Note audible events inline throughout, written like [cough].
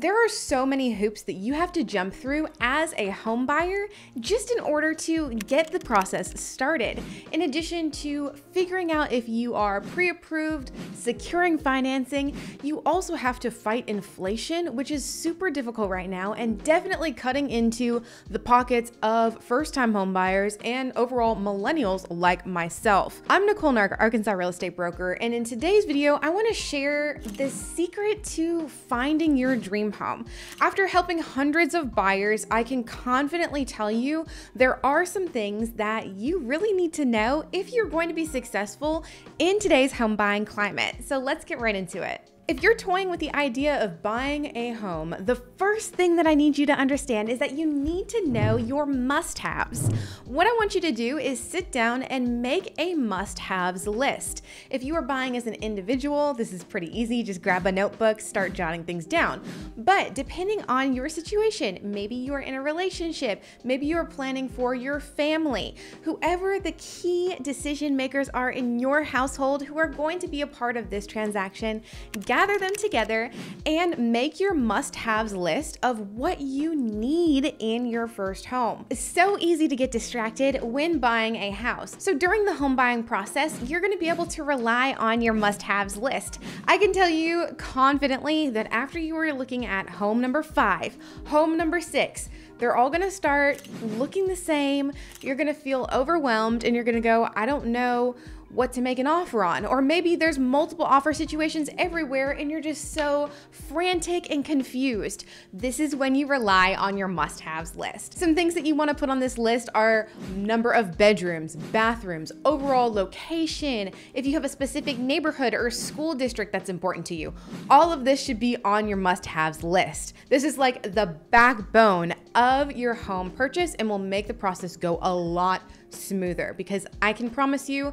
There are so many hoops that you have to jump through as a home buyer just in order to get the process started. In addition to figuring out if you are pre approved, securing financing, you also have to fight inflation, which is super difficult right now and definitely cutting into the pockets of first time home buyers and overall millennials like myself. I'm Nicole Nark, Arkansas real estate broker, and in today's video, I want to share the secret to finding your dream dream home. After helping hundreds of buyers, I can confidently tell you there are some things that you really need to know if you're going to be successful in today's home buying climate. So let's get right into it. If you're toying with the idea of buying a home, the first thing that I need you to understand is that you need to know your must haves. What I want you to do is sit down and make a must haves list. If you are buying as an individual, this is pretty easy. Just grab a notebook, start jotting things down. But depending on your situation, maybe you are in a relationship, maybe you are planning for your family, whoever the key decision makers are in your household who are going to be a part of this transaction, gather them together and make your must haves list of what you need in your first home. It's so easy to get distracted when buying a house. So during the home buying process, you're gonna be able to rely on your must haves list. I can tell you confidently that after you are looking at home number five, home number six, they're all gonna start looking the same. You're gonna feel overwhelmed and you're gonna go, I don't know what to make an offer on. Or maybe there's multiple offer situations everywhere and you're just so frantic and confused. This is when you rely on your must haves list. Some things that you want to put on this list are number of bedrooms, bathrooms, overall location, if you have a specific neighborhood or school district that's important to you. All of this should be on your must haves list. This is like the backbone of your home purchase and will make the process go a lot smoother because I can promise you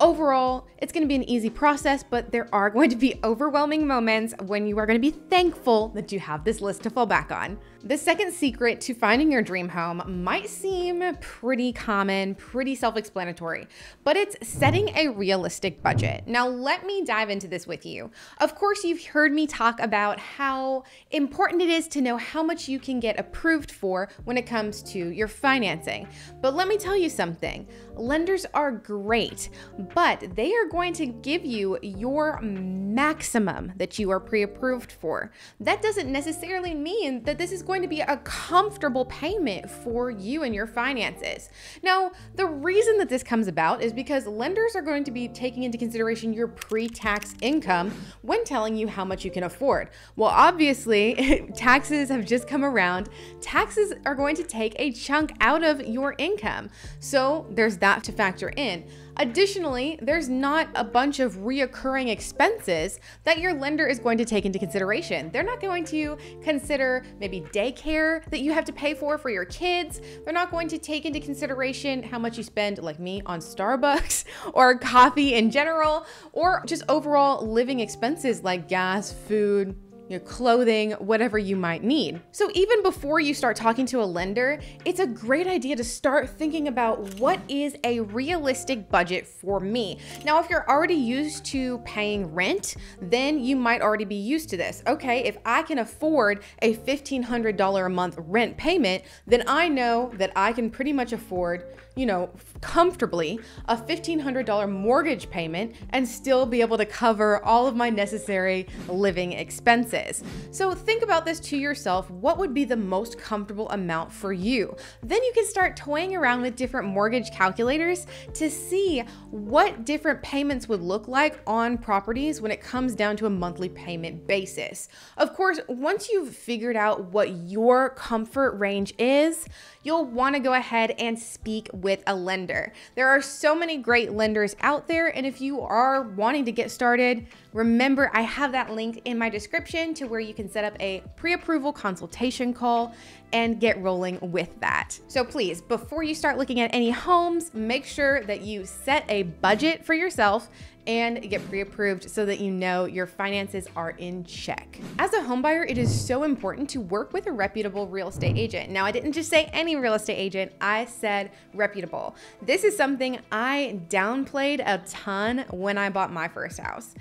Overall, it's going to be an easy process, but there are [laughs] going to be overwhelming moments when you are going to be thankful that you have this list to fall back on. The second secret to finding your dream home might seem pretty common, pretty self explanatory, but it's setting a realistic budget. Now, let me dive into this with you. Of course, you've heard me talk about how important it is to know how much you can get approved for when it comes to your financing. But let me tell you something lenders are great, but they are going to give you your maximum that you are pre approved for. That doesn't necessarily mean that this is going going to be a comfortable payment for you and your finances. Now, the reason that this comes about is because lenders are going to be taking into consideration your pre tax income when telling you how much you can afford. Well, obviously, [laughs] taxes have just come around. Taxes are going to take a chunk out of your income. So there's that to factor in. Additionally, there's not a bunch of reoccurring expenses that your lender is going to take into consideration. They're not going to consider maybe daycare that you have to pay for for your kids. They're not going to take into consideration how much you spend, like me, on Starbucks [laughs] or coffee in general, or just overall living expenses like gas, food, your clothing, whatever you might need. So even before you start talking to a lender, it's a great idea to start thinking about what is a realistic budget for me. Now, if you're already used to paying rent, then you might already be used to this. Okay, if I can afford a $1,500 a month rent payment, then I know that I can pretty much afford, you know, comfortably a $1,500 mortgage payment and still be able to cover all of my necessary living expenses is. So think about this to yourself. What would be the most comfortable amount for you? Then you can start toying around with different mortgage calculators to see what different payments would look like on properties when it comes down to a monthly payment basis. Of course, once you've figured out what your comfort range is, you'll want to go ahead and speak with a lender. There are so many great lenders out there, and if you are wanting to get started, remember I have that link in my description to where you can set up a pre approval consultation call and get rolling with that. So please, before you start looking at any homes, make sure that you set a budget for yourself and get pre-approved so that you know your finances are in check. As a homebuyer, it is so important to work with a reputable real estate agent. Now, I didn't just say any real estate agent, I said reputable. This is something I downplayed a ton when I bought my first house.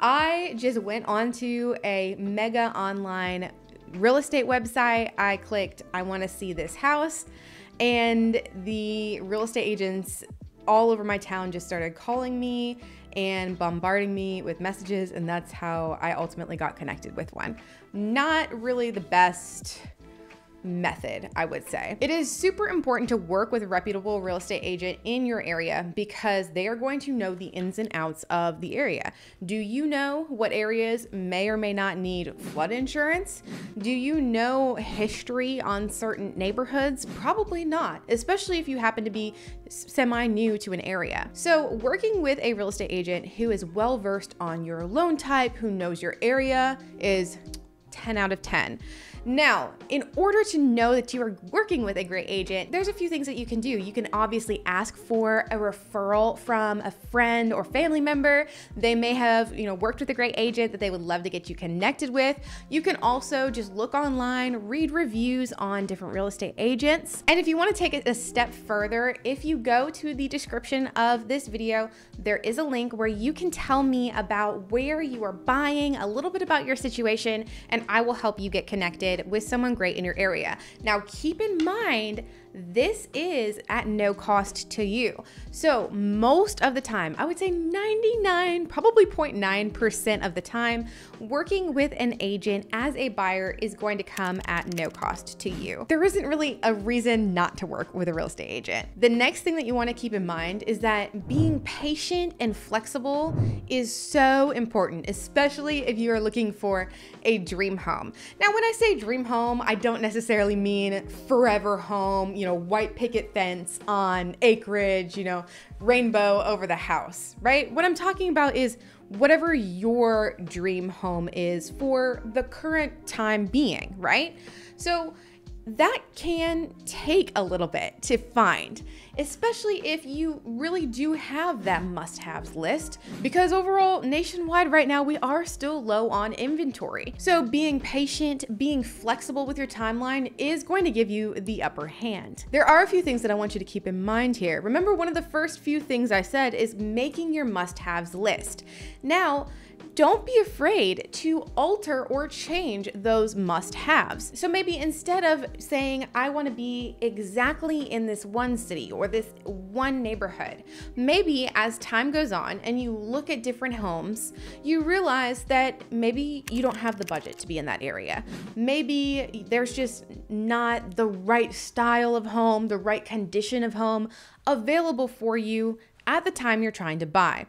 I just went onto a mega online real estate website. I clicked, I want to see this house. And the real estate agents all over my town just started calling me and bombarding me with messages. And that's how I ultimately got connected with one. Not really the best method, I would say. It is super important to work with a reputable real estate agent in your area because they are going to know the ins and outs of the area. Do you know what areas may or may not need flood insurance? Do you know history on certain neighborhoods? Probably not, especially if you happen to be semi new to an area. So, working with a real estate agent who is well versed on your loan type, who knows your area, is 10 out of 10. Now, in order to know that you are working with a great agent, there's a few things that you can do. You can obviously ask for a referral from a friend or family member. They may have, you know, worked with a great agent that they would love to get you connected with. You can also just look online, read reviews on different real estate agents. And if you want to take it a step further, if you go to the description of this video, there is a link where you can tell me about where you are buying, a little bit about your situation, and I will help you get connected with someone great in your area. Now, keep in mind this is at no cost to you. So, most of the time, I would say 99, probably 0.9% of the time, working with an agent as a buyer is going to come at no cost to you. There isn't really a reason not to work with a real estate agent. The next thing that you want to keep in mind is that being patient and flexible is so important, especially if you are looking for a dream home. Now, when I say dream home, I don't necessarily mean forever home, you know, white picket fence on acreage, you know, rainbow over the house, right? What I'm talking about is whatever your dream home is for the current time being, right? So that can take a little bit to find, especially if you really do have that must haves list, because overall, nationwide right now, we are still low on inventory. So, being patient, being flexible with your timeline is going to give you the upper hand. There are a few things that I want you to keep in mind here. Remember, one of the first few things I said is making your must haves list. Now, don't be afraid to alter or change those must haves. So maybe instead of saying, I want to be exactly in this one city or this one neighborhood, maybe as time goes on and you look at different homes, you realize that maybe you don't have the budget to be in that area. Maybe there's just not the right style of home, the right condition of home available for you at the time you're trying to buy.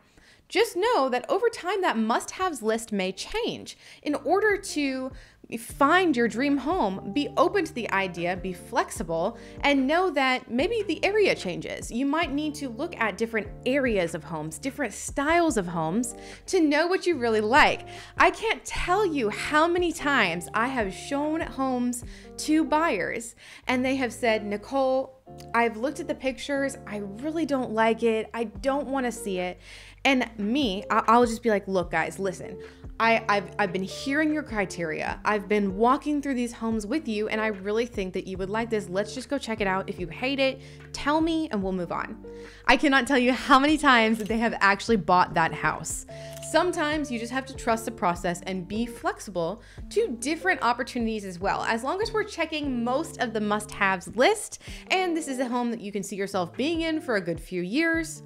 Just know that over time, that must haves list may change. In order to find your dream home, be open to the idea, be flexible, and know that maybe the area changes. You might need to look at different areas of homes, different styles of homes to know what you really like. I can't tell you how many times I have shown homes to buyers and they have said, Nicole, I've looked at the pictures. I really don't like it. I don't want to see it. And me, I'll just be like, look, guys, listen. I, I've, I've been hearing your criteria. I've been walking through these homes with you, and I really think that you would like this. Let's just go check it out. If you hate it, tell me and we'll move on. I cannot tell you how many times that they have actually bought that house. Sometimes you just have to trust the process and be flexible to different opportunities as well. As long as we're checking most of the must haves list, and this is a home that you can see yourself being in for a good few years,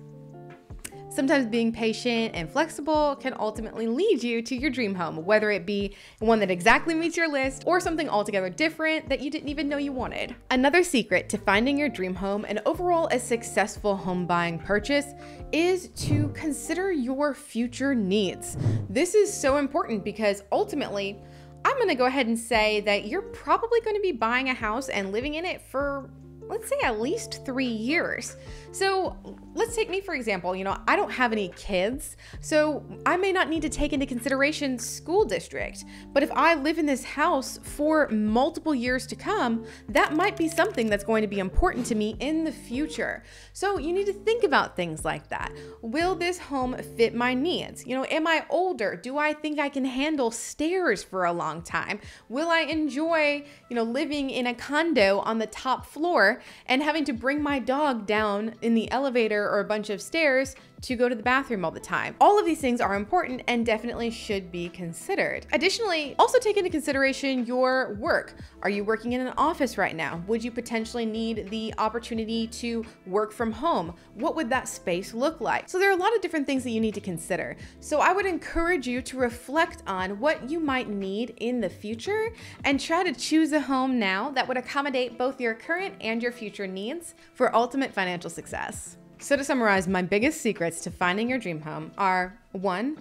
Sometimes being patient and flexible can ultimately lead you to your dream home, whether it be one that exactly meets your list or something altogether different that you didn't even know you wanted. Another secret to finding your dream home and overall a successful home buying purchase is to consider your future needs. This is so important because ultimately, I'm gonna go ahead and say that you're probably gonna be buying a house and living in it for let's say at least three years. So let's take me for example. You know, I don't have any kids, so I may not need to take into consideration school district. But if I live in this house for multiple years to come, that might be something that's going to be important to me in the future. So you need to think about things like that. Will this home fit my needs? You know, am I older? Do I think I can handle stairs for a long time? Will I enjoy, you know, living in a condo on the top floor and having to bring my dog down in the elevator or a bunch of stairs to go to the bathroom all the time. All of these things are important and definitely should be considered. Additionally, also take into consideration your work. Are you working in an office right now? Would you potentially need the opportunity to work from home? What would that space look like? So there are a lot of different things that you need to consider. So I would encourage you to reflect on what you might need in the future and try to choose a home now that would accommodate both your current and your future needs for ultimate financial success. So, to summarize, my biggest secrets to finding your dream home are one,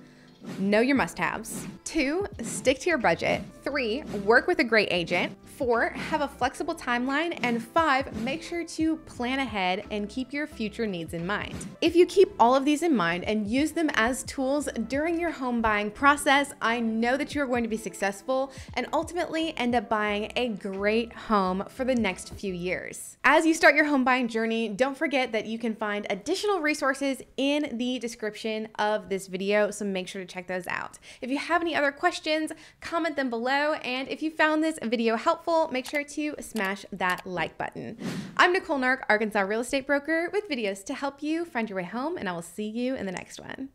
know your must haves. Two, stick to your budget. Three, work with a great agent. Four, have a flexible timeline. And five, make sure to plan ahead and keep your future needs in mind. If you keep all of these in mind and use them as tools during your home buying process, I know that you're going to be successful and ultimately end up buying a great home for the next few years. As you start your home buying journey, don't forget that you can find additional resources in the description of this video, so make sure to check those out. If you have any other questions, comment them below. And if you found this video helpful, make sure to smash that like button. I'm Nicole Nark, Arkansas real estate broker with videos to help you find your way home, and I will see you in the next one.